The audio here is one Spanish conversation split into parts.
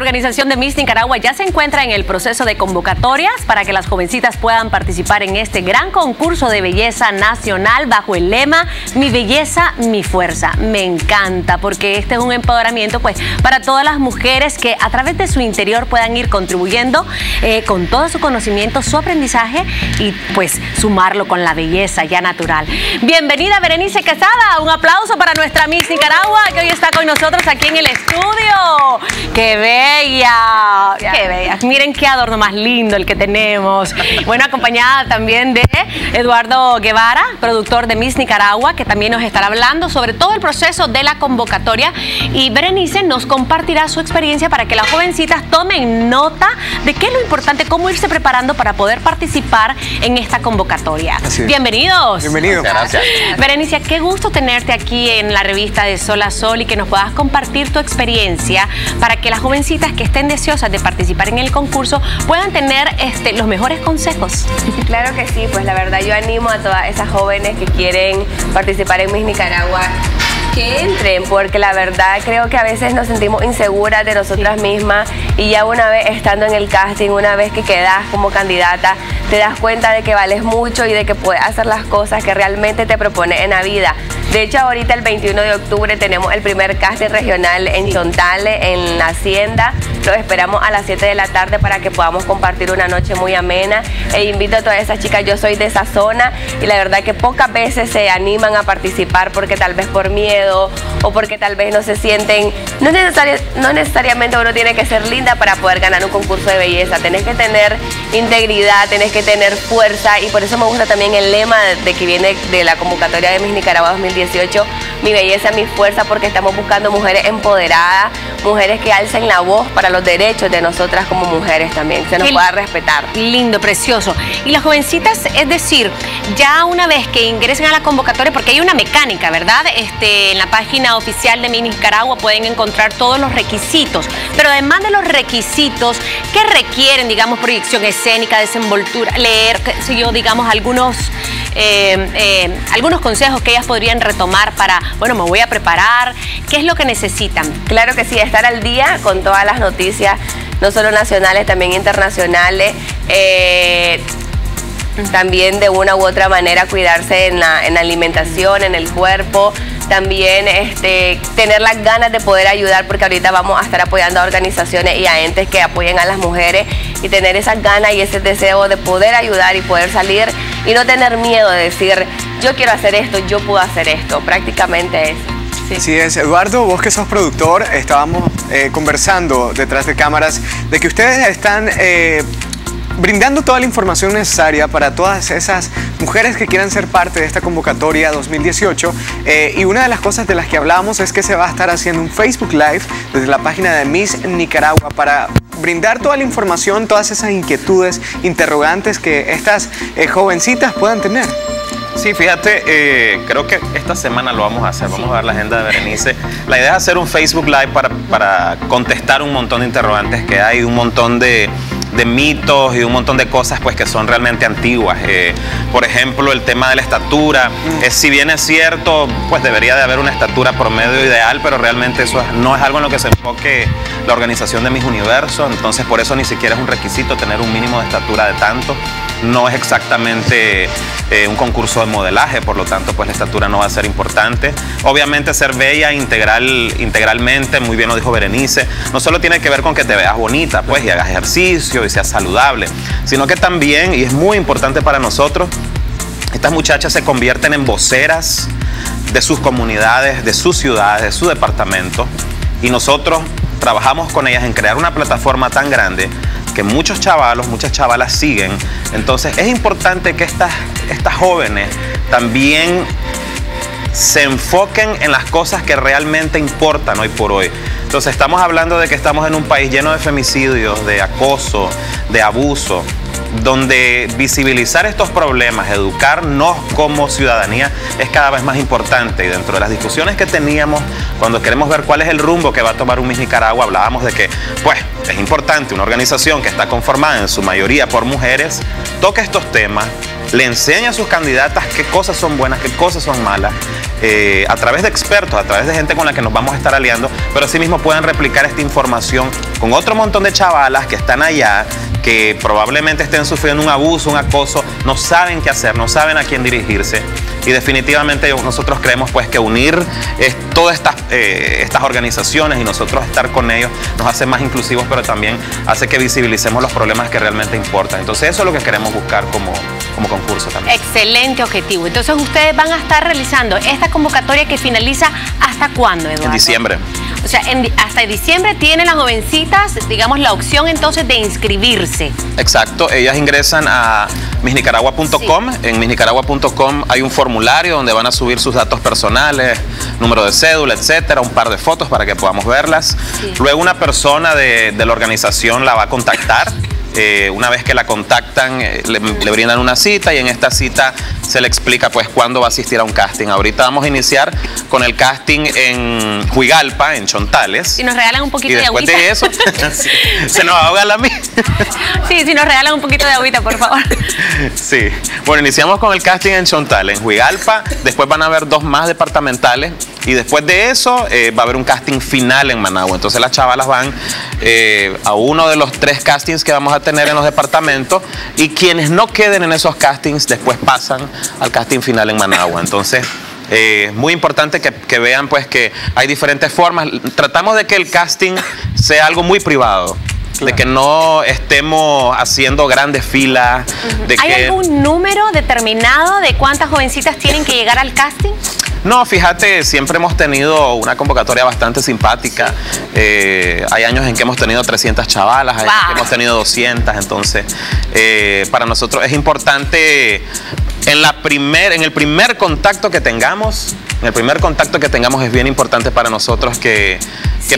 organización de Miss Nicaragua ya se encuentra en el proceso de convocatorias para que las jovencitas puedan participar en este gran concurso de belleza nacional bajo el lema Mi belleza, mi fuerza. Me encanta porque este es un empoderamiento pues para todas las mujeres que a través de su interior puedan ir contribuyendo eh, con todo su conocimiento, su aprendizaje y pues sumarlo con la belleza ya natural. Bienvenida Berenice Quesada, un aplauso para nuestra Miss Nicaragua que hoy está con nosotros aquí en el estudio. ¡Qué bella! ¡Qué bella! Miren qué adorno más lindo el que tenemos. Bueno, acompañada también de Eduardo Guevara, productor de Miss Nicaragua, que también nos estará hablando sobre todo el proceso de la convocatoria. Y Berenice nos compartirá su experiencia para que las jovencitas tomen nota de qué es lo importante, cómo irse preparando para poder participar en esta convocatoria. Bienvenidos. Bienvenido. Gracias. Berenice, qué gusto tenerte aquí en la revista de Sol a Sol y que nos puedas compartir tu experiencia para que las jovencitas que estén deseosas de participar en el concurso puedan tener este, los mejores consejos. Claro que sí, pues la verdad yo animo a todas esas jóvenes que quieren participar en Miss Nicaragua que entren, porque la verdad creo que a veces nos sentimos inseguras de nosotras mismas y ya una vez estando en el casting, una vez que quedas como candidata, te das cuenta de que vales mucho y de que puedes hacer las cosas que realmente te propone en la vida. De hecho, ahorita el 21 de octubre tenemos el primer casting regional en Chontale, en la Hacienda. Los esperamos a las 7 de la tarde para que podamos compartir una noche muy amena. E invito a todas esas chicas, yo soy de esa zona y la verdad que pocas veces se animan a participar porque tal vez por miedo o porque tal vez no se sienten, no, no necesariamente uno tiene que ser linda para poder ganar un concurso de belleza. Tenés que tener integridad, tenés que tener fuerza y por eso me gusta también el lema de que viene de la convocatoria de Miss Nicaragua 2010 mi belleza, mi fuerza, porque estamos buscando mujeres empoderadas, mujeres que alcen la voz para los derechos de nosotras como mujeres también, se nos pueda respetar. Lindo, precioso. Y las jovencitas, es decir, ya una vez que ingresen a la convocatoria, porque hay una mecánica, ¿verdad? Este, en la página oficial de Miss Nicaragua pueden encontrar todos los requisitos, pero además de los requisitos, ¿qué requieren, digamos, proyección escénica, desenvoltura, leer, si yo, digamos, algunos eh, eh, algunos consejos que ellas podrían retomar para, bueno, me voy a preparar, ¿qué es lo que necesitan? Claro que sí, estar al día con todas las noticias, no solo nacionales, también internacionales. Eh, también de una u otra manera cuidarse en en la alimentación, en el cuerpo, también este, tener las ganas de poder ayudar, porque ahorita vamos a estar apoyando a organizaciones y a entes que apoyen a las mujeres y tener esas ganas y ese deseo de poder ayudar y poder salir y no tener miedo de decir, yo quiero hacer esto, yo puedo hacer esto, prácticamente es. Sí. es. Eduardo, vos que sos productor, estábamos eh, conversando detrás de cámaras de que ustedes están eh, brindando toda la información necesaria para todas esas mujeres que quieran ser parte de esta convocatoria 2018. Eh, y una de las cosas de las que hablábamos es que se va a estar haciendo un Facebook Live desde la página de Miss Nicaragua para brindar toda la información, todas esas inquietudes, interrogantes que estas eh, jovencitas puedan tener. Sí, fíjate, eh, creo que esta semana lo vamos a hacer, vamos a ver la agenda de Berenice. La idea es hacer un Facebook Live para, para contestar un montón de interrogantes que hay, un montón de de mitos y un montón de cosas pues que son realmente antiguas. Eh, por ejemplo, el tema de la estatura. Es, si bien es cierto, pues debería de haber una estatura promedio ideal, pero realmente eso no es algo en lo que se enfoque la organización de mis universos. Entonces por eso ni siquiera es un requisito tener un mínimo de estatura de tanto. No es exactamente eh, un concurso de modelaje, por lo tanto pues la estatura no va a ser importante. Obviamente ser bella integral, integralmente, muy bien lo dijo Berenice, no solo tiene que ver con que te veas bonita pues y hagas ejercicio y seas saludable, sino que también, y es muy importante para nosotros, estas muchachas se convierten en voceras de sus comunidades, de sus ciudades, de su departamento y nosotros trabajamos con ellas en crear una plataforma tan grande que muchos chavalos, muchas chavalas siguen. Entonces es importante que estas, estas jóvenes también se enfoquen en las cosas que realmente importan hoy por hoy. Entonces estamos hablando de que estamos en un país lleno de femicidios, de acoso, de abuso, donde visibilizar estos problemas, educarnos como ciudadanía es cada vez más importante. Y dentro de las discusiones que teníamos, cuando queremos ver cuál es el rumbo que va a tomar un Miss Nicaragua, hablábamos de que, pues, es importante una organización que está conformada en su mayoría por mujeres, toque estos temas, le enseña a sus candidatas qué cosas son buenas, qué cosas son malas, eh, a través de expertos, a través de gente con la que nos vamos a estar aliando, pero asimismo pueden replicar esta información con otro montón de chavalas que están allá, que probablemente estén sufriendo un abuso, un acoso, no saben qué hacer, no saben a quién dirigirse. Y definitivamente nosotros creemos pues que unir todas estas, eh, estas organizaciones y nosotros estar con ellos nos hace más inclusivos, pero también hace que visibilicemos los problemas que realmente importan. Entonces eso es lo que queremos buscar como, como concurso también. Excelente objetivo. Entonces ustedes van a estar realizando esta convocatoria que finaliza hasta cuándo, Eduardo? En diciembre. O sea, hasta diciembre tienen las jovencitas, digamos, la opción entonces de inscribirse. Exacto, ellas ingresan a misnicaragua.com. En misnicaragua.com hay un formulario donde van a subir sus datos personales, número de cédula, etcétera, un par de fotos para que podamos verlas. Luego una persona de, de la organización la va a contactar eh, una vez que la contactan, eh, le, brindan una cita y en esta cita se le explica pues cuándo va a asistir a un casting. Ahorita vamos a iniciar con el casting en Huigalpa, en Chontales. Si nos regalan un poquito de agüita. de eso, se nos ahoga la mí. sí, si nos regalan un poquito de agüita, por favor. sí. Bueno, iniciamos con el casting en Chontales, en Huigalpa. Después van a haber dos más departamentales y después de eso eh, va a haber un casting final en Managua. Entonces las chavalas van a uno de los tres castings que vamos a tener en los departamentos y quienes no queden en esos castings después pasan al casting final en Managua. Entonces, eh, muy importante que, vean pues que hay diferentes formas. Tratamos de que el casting sea algo muy privado. De que no estemos haciendo grandes filas. ¿Hay algún número determinado de cuántas jovencitas tienen que llegar al casting? No, fíjate, siempre hemos tenido una convocatoria bastante simpática. Eh, hay años en que hemos tenido 300 chavalas, hay años en que hemos tenido 200, entonces eh, para nosotros es importante en, la primer, en el primer contacto que tengamos, en el primer contacto que tengamos es bien importante para nosotros que,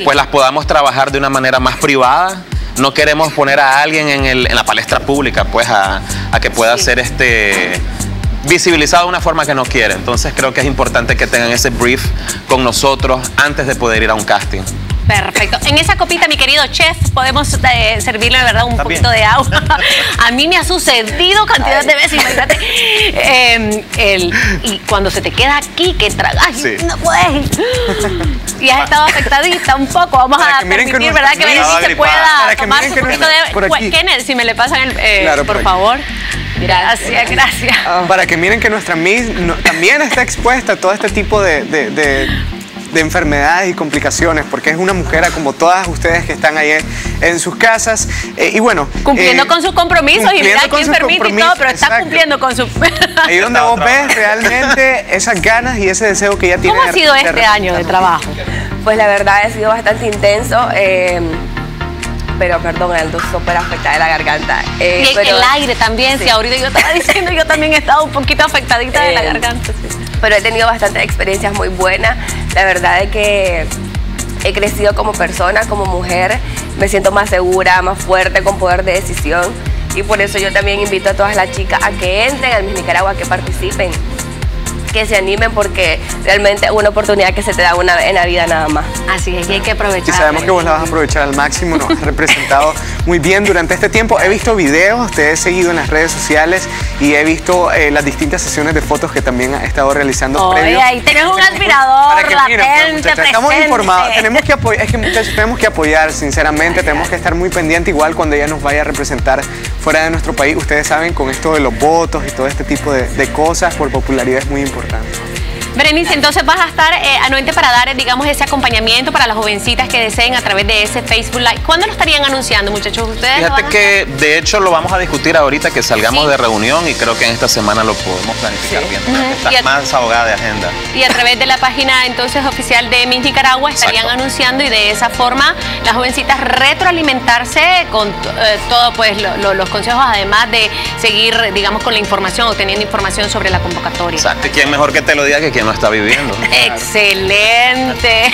pues las podamos trabajar de una manera más privada. No queremos poner a alguien en, la palestra pública, pues a, que pueda hacer este visibilizado de una forma que no quiere. Entonces creo que es importante que tengan ese brief con nosotros antes de poder ir a un casting. Perfecto. En esa copita, mi querido chef, podemos eh, servirle, de verdad, un poquito de agua. a mí me ha sucedido cantidad de veces, imagínate. Em, el, y cuando se te queda aquí, que tragas, no puedes. y has estado afectadita un poco. Vamos a permitir, ¿verdad? Que Berenice pueda tomar un poquito de... Kenneth, si me le pasan el... Eh, por, favor. Gracias, gracias. Ah, para que miren que nuestra Miss también está expuesta a todo este tipo de de enfermedades y complicaciones, porque es una mujer como todas ustedes que están ahí en, sus casas. Eh, y bueno. Cumpliendo eh, con sus compromisos y mira quién permite y todo, pero está cumpliendo con su. Ahí donde vos ves realmente esas ganas y ese deseo que ella tiene. ¿Cómo ha sido este año de trabajo? Pues la verdad ha sido bastante intenso. Eh, pero perdón, Aldo, súper afectada de la garganta. y el aire también, si ahorita yo estaba diciendo, yo también he estado un poquito afectadita de la garganta. Pero he tenido bastantes experiencias muy buenas. La verdad es que he crecido como persona, como mujer, me siento más segura, más fuerte, con poder de decisión. Y por eso yo también invito a todas las chicas a que entren al Miss Nicaragua, que participen que se animen porque realmente es una oportunidad que se te da una vez en la vida nada más. Así es, y hay que aprovechar. Y sabemos que vos la vas a aprovechar al máximo, nos has representado muy bien durante este tiempo. He visto videos, te he seguido en las redes sociales y he visto eh, las distintas sesiones de fotos que también has estado realizando. Oye, ahí tenemos un aspirador, Para que, latente, Estamos informados, tenemos que, apoyar, es que tenemos que apoyar, sinceramente, tenemos que estar muy pendientes igual cuando ella nos vaya a representar fuera de nuestro país. Ustedes saben, con esto de los votos y todo este tipo de, de cosas, por popularidad es muy importante. Berenice, entonces vas a estar eh, anuente para dar, digamos, ese acompañamiento para las jovencitas que deseen a través de ese Facebook Live. ¿Cuándo lo estarían anunciando, muchachos? ¿Ustedes Fíjate que, de hecho, lo vamos a discutir ahorita que salgamos de reunión y creo que en esta semana lo podemos planificar bien. Está más ahogada de agenda. Y a través de la página, entonces, oficial de Miss Nicaragua estarían anunciando y de esa forma las jovencitas retroalimentarse con eh, todos pues, los consejos, además de seguir, digamos, con la información, obteniendo información sobre la convocatoria. Exacto. ¿Quién mejor que te lo diga que quien no está viviendo. Excelente.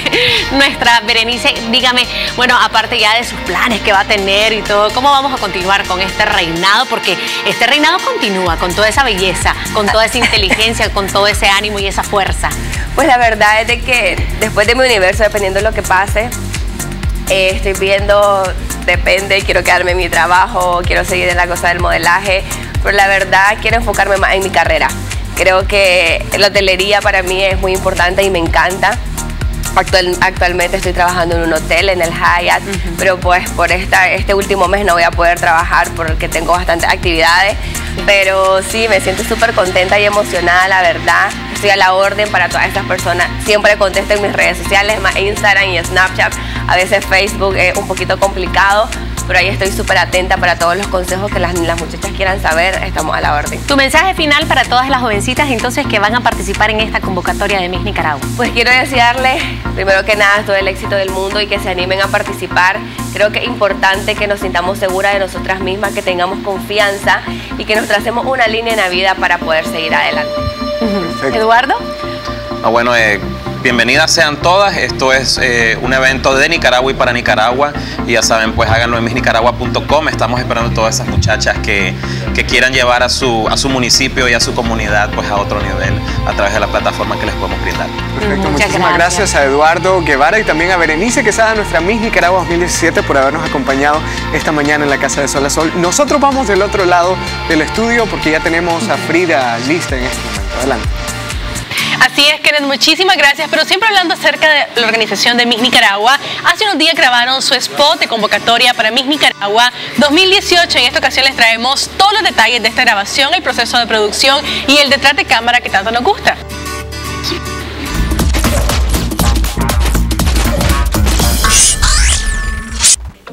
Nuestra Berenice, dígame, bueno, aparte ya de sus planes que va a tener y todo, ¿cómo vamos a continuar con este reinado? Porque este reinado continúa con toda esa belleza, con toda esa inteligencia, con todo ese ánimo y esa fuerza. Pues la verdad es de que después de mi universo, dependiendo de lo que pase, eh, estoy viendo, depende, quiero quedarme en mi trabajo, quiero seguir en la cosa del modelaje, pero la verdad quiero enfocarme más en mi carrera Creo que la hotelería para mí es muy importante y me encanta. actualmente estoy trabajando en un hotel, en el Hyatt, pero pues por esta, este último mes no voy a poder trabajar porque tengo bastantes actividades. Pero sí, me siento súper contenta y emocionada, la verdad. Estoy a la orden para todas estas personas. Siempre contesto en mis redes sociales, más Instagram y Snapchat. A veces Facebook es un poquito complicado, pero ahí estoy súper atenta para todos los consejos que las, muchachas quieran saber, estamos a la orden. Tu mensaje final para todas las jovencitas entonces que van a participar en esta convocatoria de Miss Nicaragua. Pues quiero desearles, primero que nada, todo el éxito del mundo y que se animen a participar. Creo que es importante que nos sintamos seguras de nosotras mismas, que tengamos confianza y que nos tracemos una línea en la vida para poder seguir adelante. Eduardo. Ah, bueno, eh, Bienvenidas sean todas, esto es eh, un evento de Nicaragua y para Nicaragua y ya saben, pues háganlo en misnicaragua.com, estamos esperando todas esas muchachas que, quieran llevar a su, a su municipio y a su comunidad pues a otro nivel a través de la plataforma que les podemos brindar. Perfecto, muchísimas gracias. a Eduardo Guevara y también a Berenice Quesada, nuestra Miss Nicaragua 2017 por habernos acompañado esta mañana en la Casa de Sol a Sol. Nosotros vamos del otro lado del estudio porque ya tenemos a Frida lista en este momento. Adelante. Así es, Kenneth, muchísimas gracias. Pero siempre hablando acerca de la organización de Miss Nicaragua, hace unos días grabaron su spot de convocatoria para Miss Nicaragua 2018. En esta ocasión les traemos todos los detalles de esta grabación, el proceso de producción y el detrás de cámara que tanto nos gusta.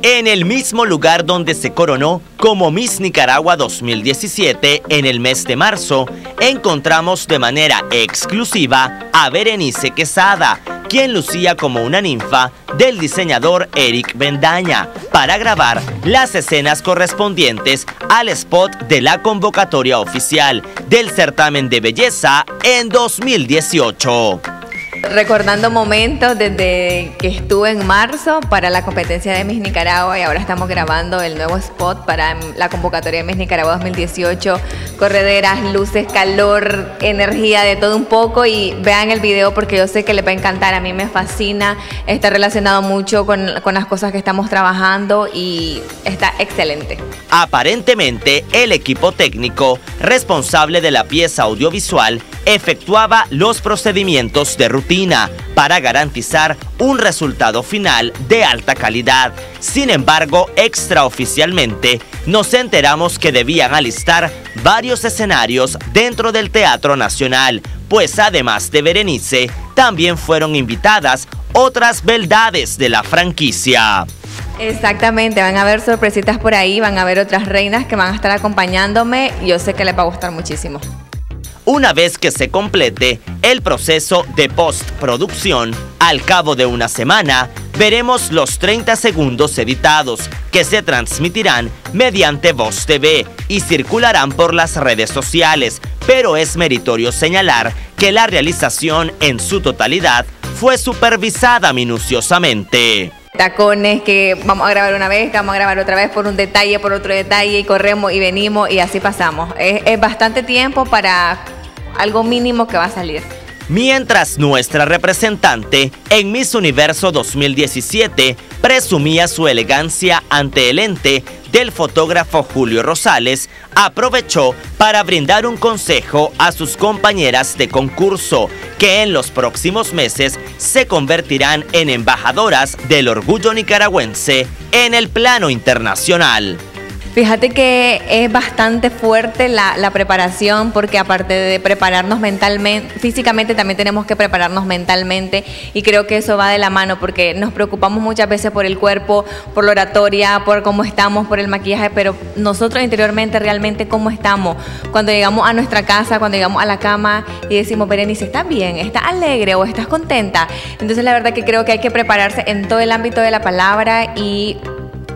En el mismo lugar donde se coronó como Miss Nicaragua 2017 en el mes de marzo, encontramos de manera exclusiva a Berenice Quesada, quien lucía como una ninfa del diseñador Eric Bendaña, para grabar las escenas correspondientes al spot de la convocatoria oficial del certamen de belleza en 2018. Recordando momentos desde que estuve en marzo para la competencia de Miss Nicaragua y ahora estamos grabando el nuevo spot para la convocatoria de Miss Nicaragua 2018. Correderas, luces, calor, energía, de todo un poco y vean el video porque yo sé que les va a encantar. A mí me fascina, está relacionado mucho con, con las cosas que estamos trabajando y está excelente. Aparentemente, el equipo técnico responsable de la pieza audiovisual efectuaba los procedimientos de rutina para garantizar un resultado final de alta calidad. Sin embargo, extraoficialmente, nos enteramos que debían alistar varios escenarios dentro del Teatro Nacional, pues además de Berenice, también fueron invitadas otras beldades de la franquicia. Exactamente, van a haber sorpresitas por ahí, van a haber otras reinas que van a estar acompañándome. Yo sé que les va a gustar muchísimo. Una vez que se complete el proceso de postproducción, al cabo de una semana, veremos los 30 segundos editados que se transmitirán mediante Voz TV y circularán por las redes sociales, pero es meritorio señalar que la realización en su totalidad fue supervisada minuciosamente tacones que vamos a grabar una vez, vamos a grabar otra vez por un detalle, por otro detalle y corremos y venimos y así pasamos. Es, bastante tiempo para algo mínimo que va a salir. Mientras nuestra representante en Miss Universo 2017 presumía su elegancia ante el ente del fotógrafo Julio Rosales, aprovechó para brindar un consejo a sus compañeras de concurso, que en los próximos meses se convertirán en embajadoras del orgullo nicaragüense en el plano internacional. Fíjate que es bastante fuerte la, preparación porque aparte de prepararnos mentalmente, físicamente también tenemos que prepararnos mentalmente y creo que eso va de la mano porque nos preocupamos muchas veces por el cuerpo, por la oratoria, por cómo estamos, por el maquillaje, pero nosotros interiormente realmente cómo estamos. Cuando llegamos a nuestra casa, cuando llegamos a la cama y decimos, Berenice, ¿estás bien? ¿Estás alegre o estás contenta? Entonces la verdad que creo que hay que prepararse en todo el ámbito de la palabra y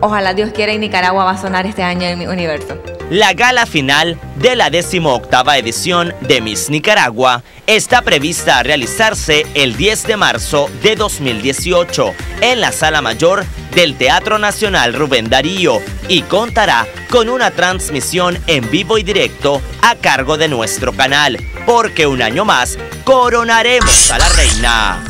Ojalá Dios quiera y Nicaragua va a sonar este año en mi universo. La gala final de la 18 edición de Miss Nicaragua está prevista a realizarse el 10 de marzo de 2018 en la Sala Mayor del Teatro Nacional Rubén Darío y contará con una transmisión en vivo y directo a cargo de nuestro canal, porque un año más coronaremos a la reina.